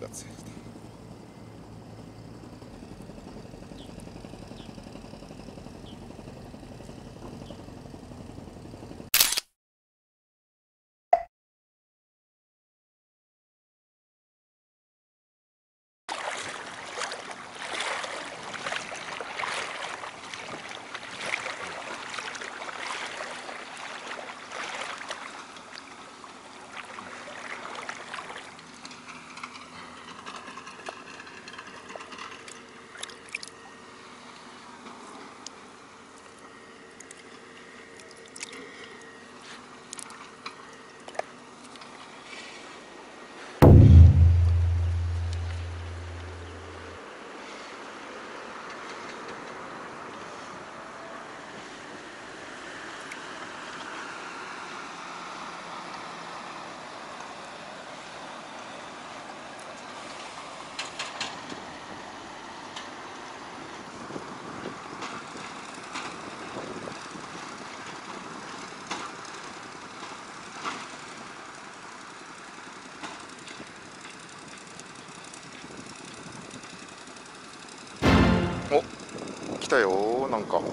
ragazzi お来たよなんか。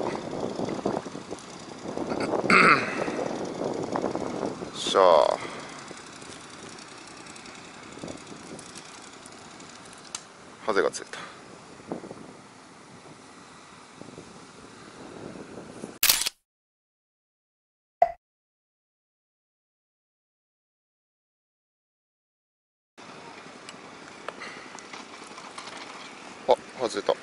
しゃあハゼが釣れたあ外れた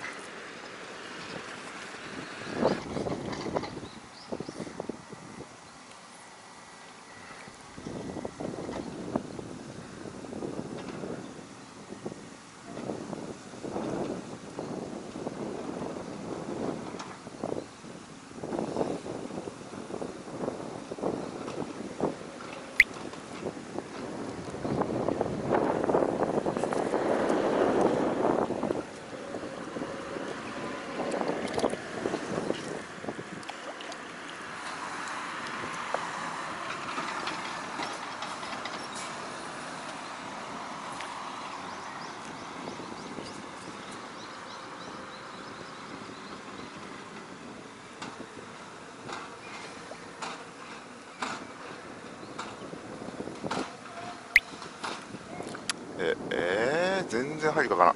ええー、全然入るかかな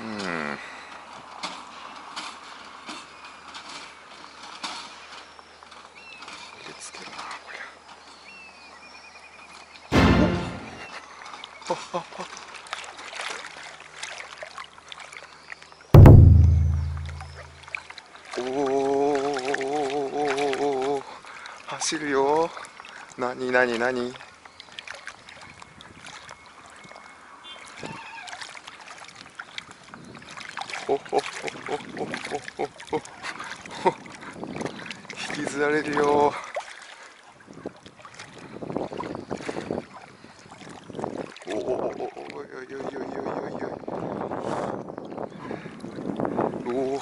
うん入れつけるなこりゃあああおお走るよ。なになになにほほほほほほほほ引きずられるよ。おおおおおいおいおおおおいおお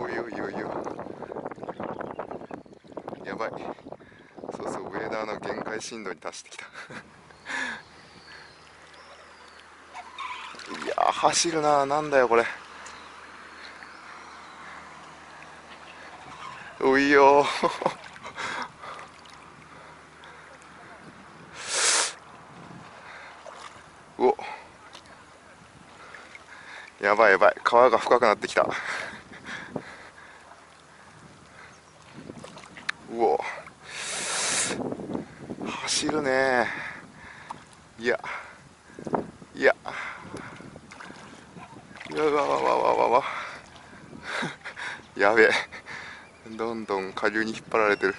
おいおいおいおいやばいそうそうウェーダーの限界深度に達してきた。いやー走るななんだよこれ。おいよー。お。やばいやばい。川が深くなってきたうお走るね。いや。いや。いやわわわわわわ。やべえ。どんどん下流に引っ張られてるよ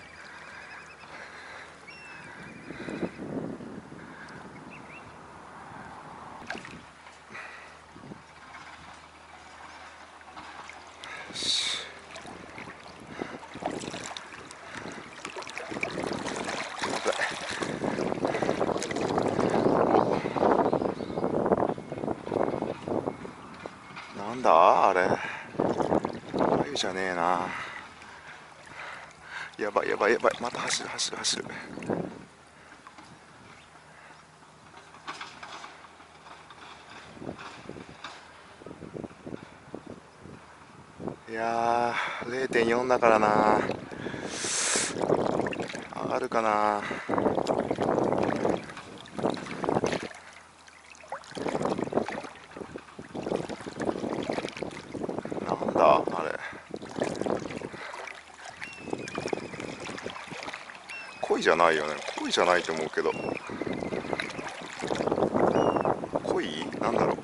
しなんだあれ鮎じゃねえなやばいやばいやばい。また走る走る走る。いやー0.4だからな。上がるかなったあれ恋じゃないよね。恋じゃないと思うけど恋なんだろう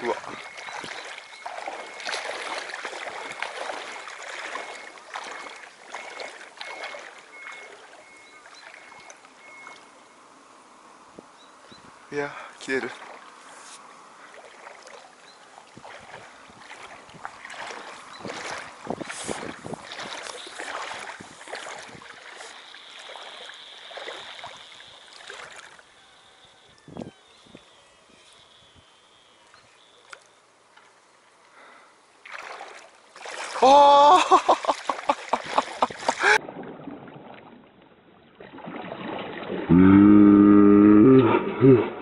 うわいや切れる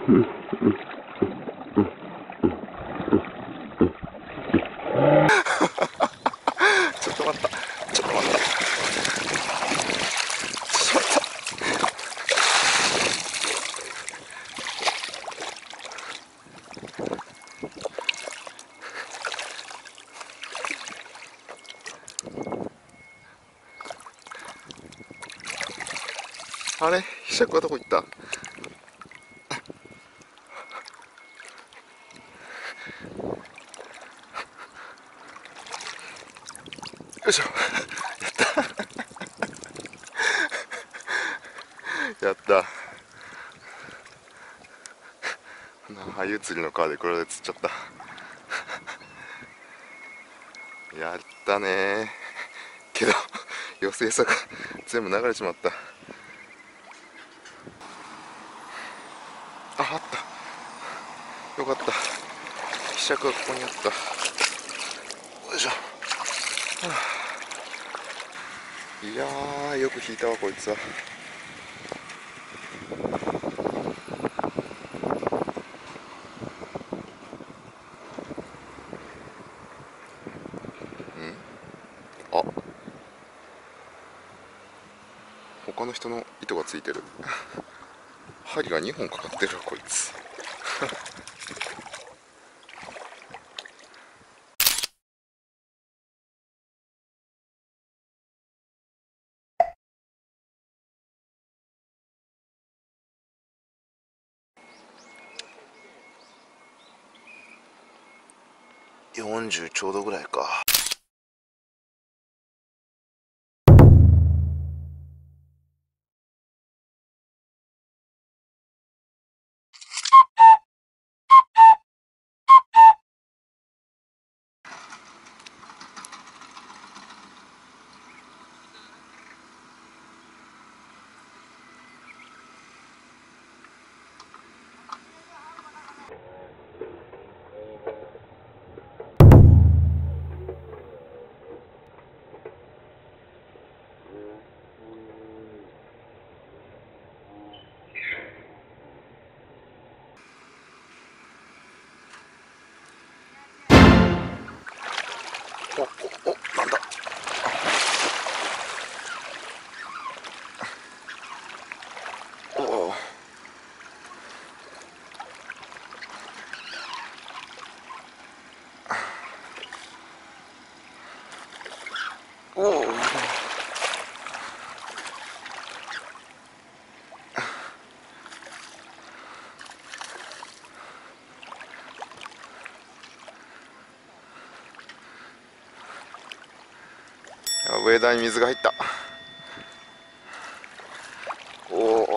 Mm-hmm. 釣りの川でこれで釣っちゃった？やったね。けど余生さが全部流れちまった。ああった。よかった。ひしゃくがここにあった。よいしょ、はあ、いやーよく引いたわこいつはあ他の人の糸がついてる。針が2本かかってるわこいつ。40ちょうどぐらいか。上田に水が入ったおお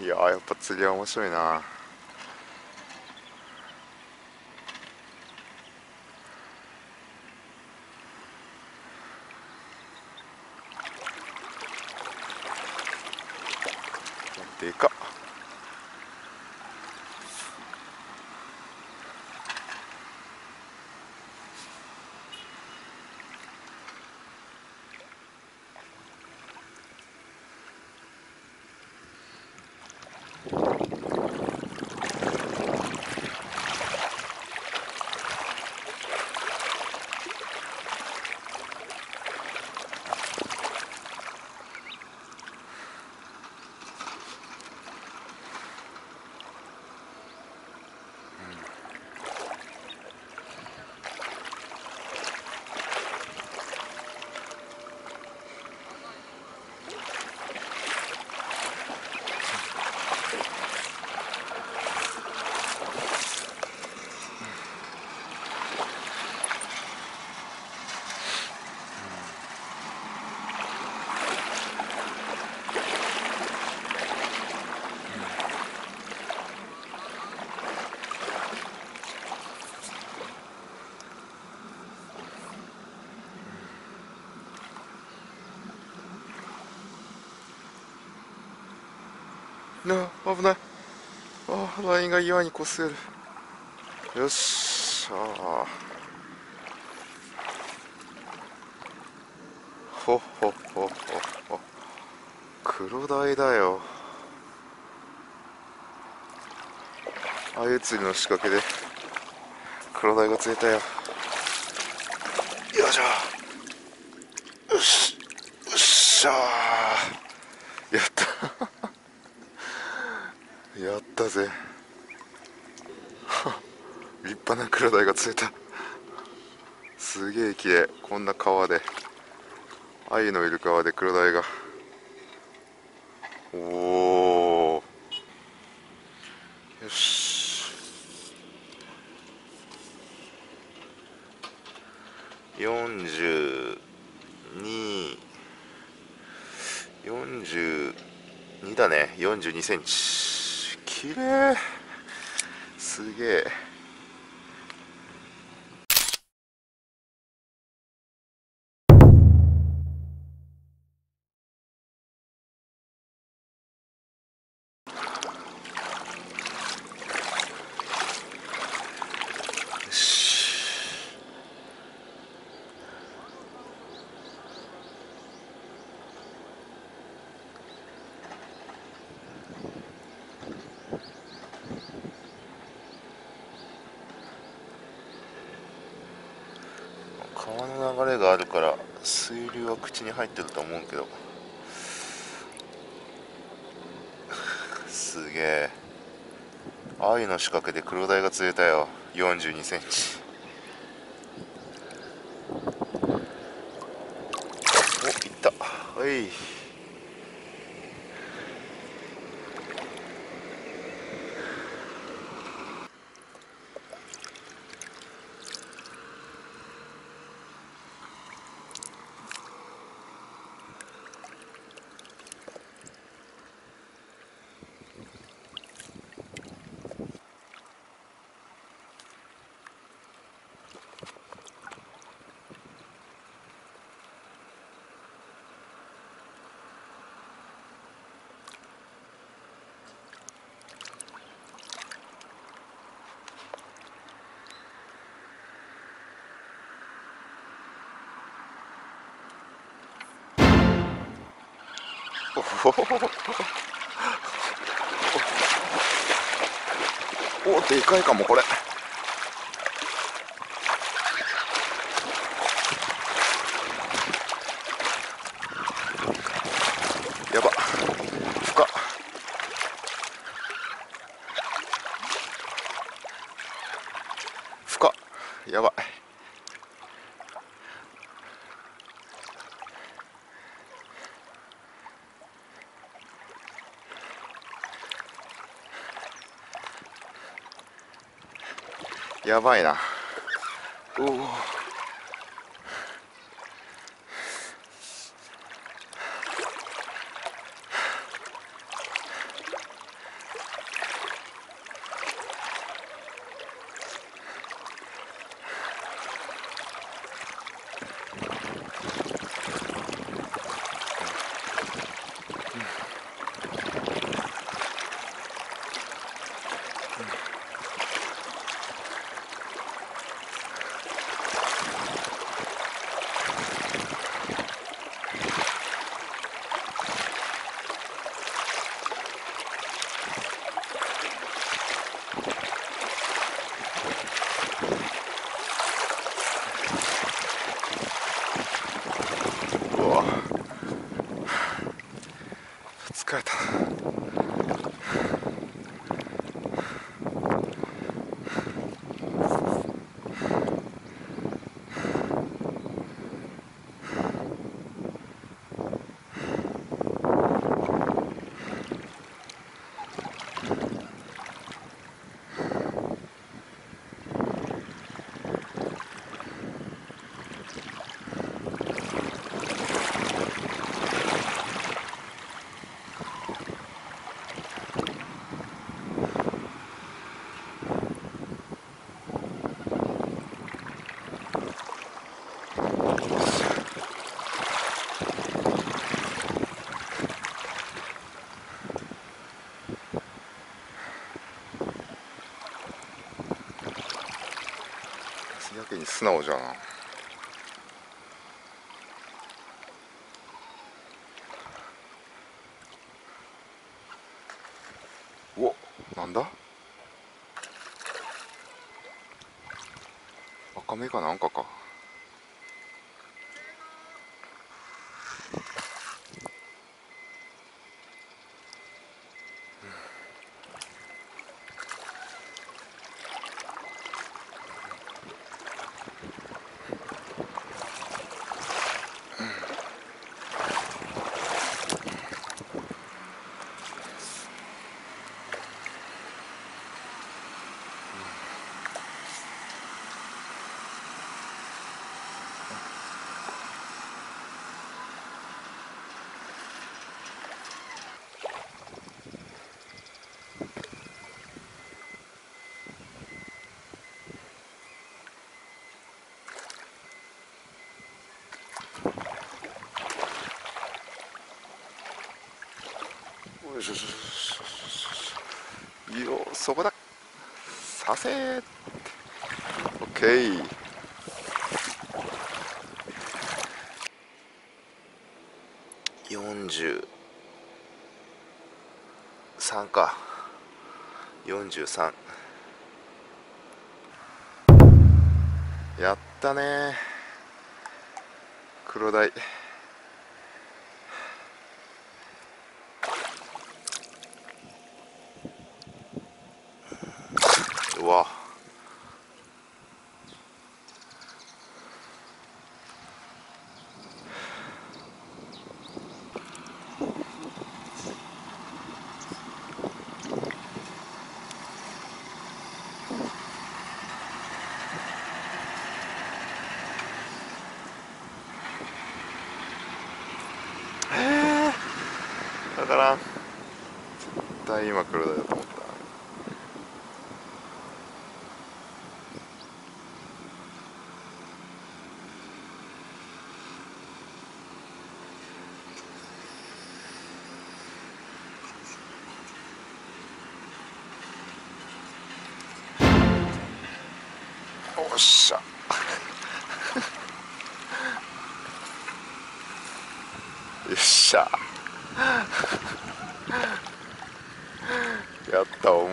いややっぱ釣りは面白いなでかっな危ない。ああラインが岩に擦れる。よっし。ゃあほっほっほっほっほ黒鯛だよ。あゆ釣りの仕掛けで黒鯛が釣れたよ。よいしょよしよっしゃーやったやったぜ。立派な黒鯛が釣れた。すげえ綺麗こんな川で鮎のいる川で黒鯛が。おおよし。42 42だね。42センチ。綺麗。すげえよし川の流れがあるから水流は口に入ってると思うけど。すげえ。愛の仕掛けで黒鯛が釣れたよ。4 2センチおいったはいおおでかいかもこれやば深っ深っやばいやばいな。おお откат. 素直じゃんおなんだ？赤目かなんかか。よしよしよしよしよしよそこださせーオッケー43か43やったね黒鯛対今黒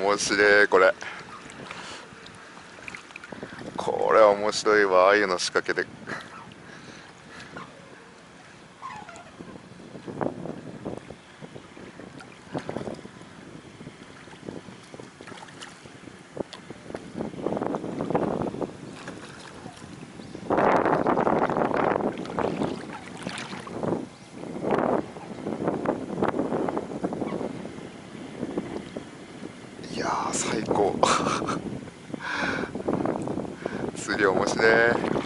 面白いこれ。これ面白いわああいうの仕掛けていやー最高釣り面白い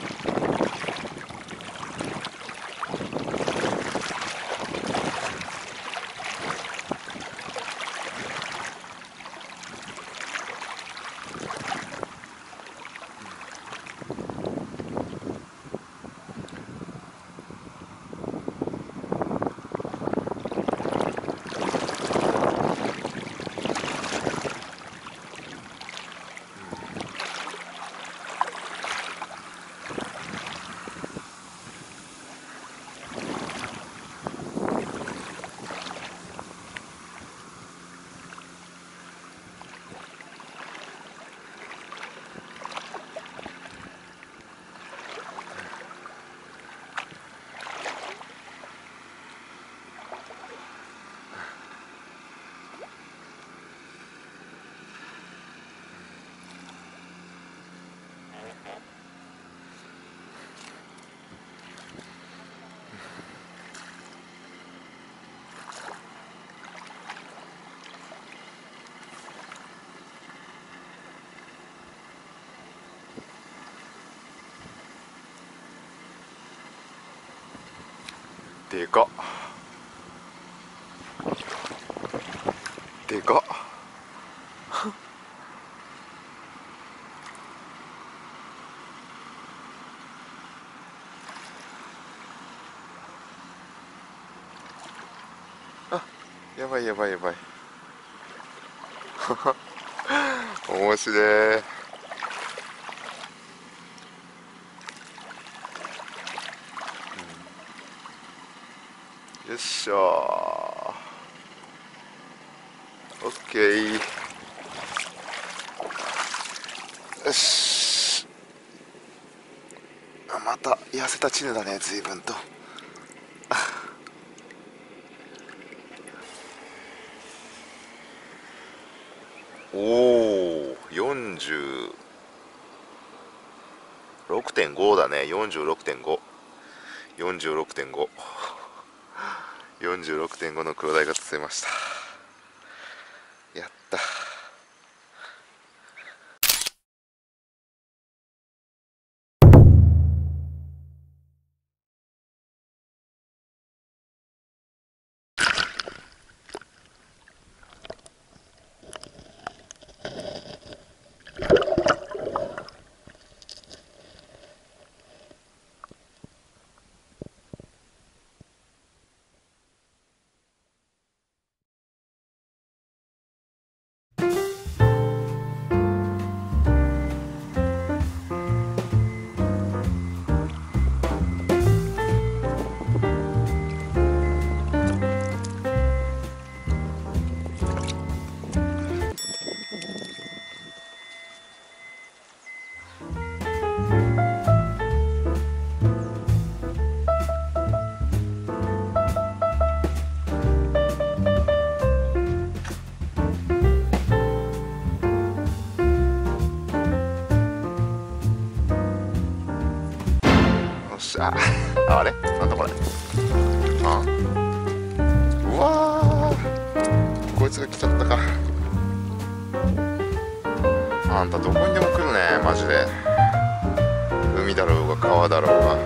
でかでか あやばいやばいやばい。面白いよっしゃーオッケーよし。また痩せたチヌだね随分と。おお46.5だね。46.5 46.5 46.5の黒鯛が釣れました。やった。あれ？なんだこれ？あうわー。こいつが来ちゃったか。あんたどこにでも来るねマジで。海だろうが川だろうが。